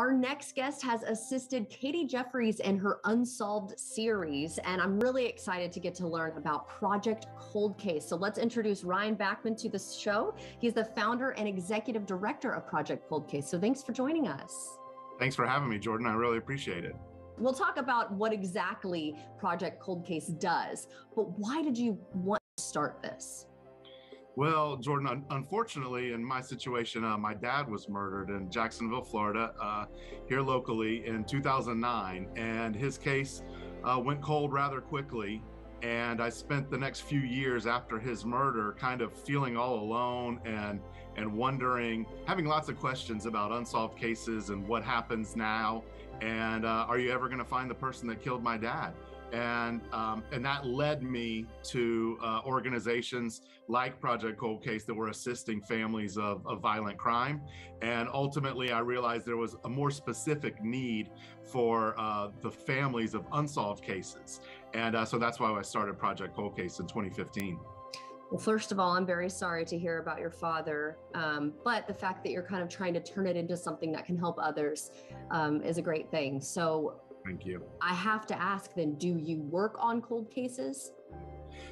Our next guest has assisted Katie Jeffries in her Unsolved series, and I'm really excited to get to learn about Project Cold Case. So let's introduce Ryan Backmann to the show. He's the founder and executive director of Project Cold Case. So thanks for joining us. Thanks for having me, Jordan. I really appreciate it. We'll talk about what exactly Project Cold Case does, but why did you want to start this? Well, Jordan, un- unfortunately, in my situation, uh, my dad was murdered in Jacksonville, Florida, uh, here locally in 2009, and his case uh, went cold rather quickly. And I spent the next few years after his murder kind of feeling all alone and and wondering, having lots of questions about unsolved cases and what happens now, and uh, are you ever going to find the person that killed my dad? And um, and that led me to uh, organizations like Project Cold Case that were assisting families of, of violent crime. And ultimately, I realized there was a more specific need for uh, the families of unsolved cases, and uh, so that's why I started Project Cold Case in 2015. Well, first of all, I'm very sorry to hear about your father. Um, but the fact that you're kind of trying to turn it into something that can help others um, is a great thing. So, Thank you. I have to ask then, do you work on cold cases?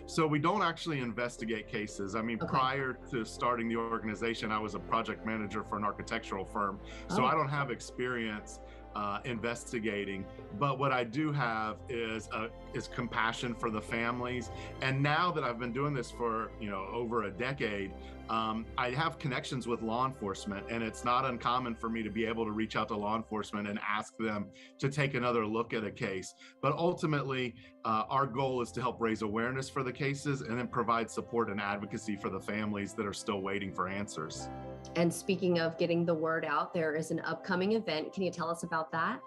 So we don't actually investigate cases. I mean, okay. prior to starting the organization, I was a project manager for an architectural firm. So oh. I don't have experience uh, investigating. But what I do have is uh, is compassion for the families. And now that I've been doing this for you know over a decade, um, I have connections with law enforcement, and it's not uncommon for me to be able to reach out to law enforcement and ask them to take another look at a case. But ultimately, uh, our goal is to help raise awareness for the cases and then provide support and advocacy for the families that are still waiting for answers. And speaking of getting the word out, there is an upcoming event. Can you tell us about that?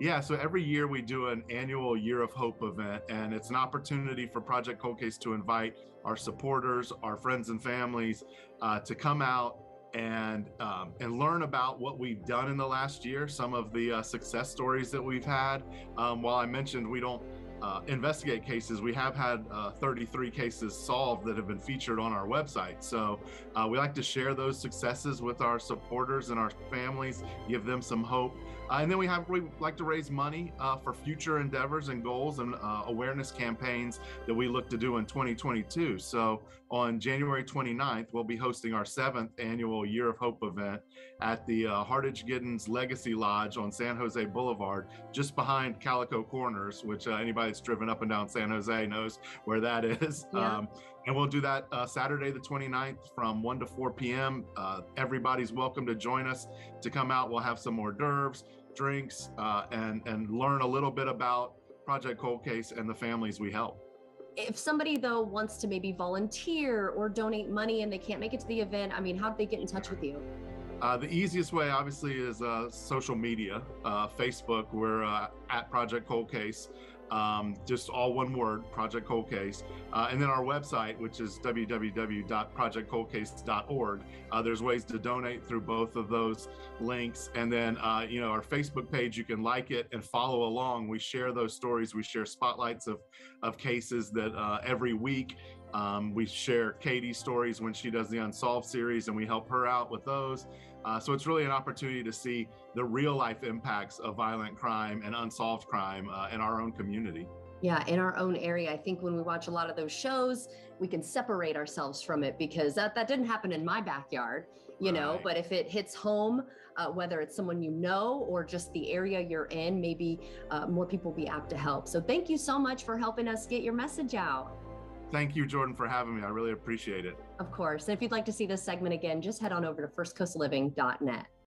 Yeah, so every year we do an annual Year of Hope event, and it's an opportunity for Project Cold Case to invite our supporters, our friends and families uh, to come out and um, and learn about what we've done in the last year, some of the uh, success stories that we've had. Um, while I mentioned we don't uh, investigate cases, we have had uh, 33 cases solved that have been featured on our website. So uh, we like to share those successes with our supporters and our families, give them some hope. Uh, and then we have we like to raise money uh, for future endeavors and goals and uh, awareness campaigns that we look to do in 2022. So on January 29th, we'll be hosting our seventh annual Year of Hope event at the uh, Hardage Giddens Legacy Lodge on San Jose Boulevard, just behind Calico Corners, which anybody that's driven up and down San Jose knows where that is. Yeah. Um, and we'll do that uh, Saturday, the 29th from 1 to 4 p.m. Uh, everybody's welcome to join us to come out. We'll have some hors d'oeuvres, drinks, uh, and, and learn a little bit about Project Cold Case and the families we help. If somebody, though, wants to maybe volunteer or donate money and they can't make it to the event, I mean, how do they get in touch with you? Uh, the easiest way, obviously, is uh, social media. Uh, Facebook, we're uh, at Project Cold Case um, just all one word, Project Cold Case. Uh, and then our website, which is www.projectcoldcase.org. Uh, there's ways to donate through both of those links. And then, uh, you know, our Facebook page, you can like it and follow along. We share those stories. We share spotlights of, of cases that uh, every week. Um, we share Katie's stories when she does the Unsolved series, and we help her out with those. Uh, so it's really an opportunity to see the real life impacts of violent crime and unsolved crime uh, in our own community. Yeah, in our own area. I think when we watch a lot of those shows, we can separate ourselves from it because that, that didn't happen in my backyard, you right. know. But if it hits home, uh, whether it's someone you know or just the area you're in, maybe uh, more people will be apt to help. So thank you so much for helping us get your message out. Thank you, Jordan, for having me. I really appreciate it. Of course. And if you'd like to see this segment again, just head on over to firstcoastliving.net.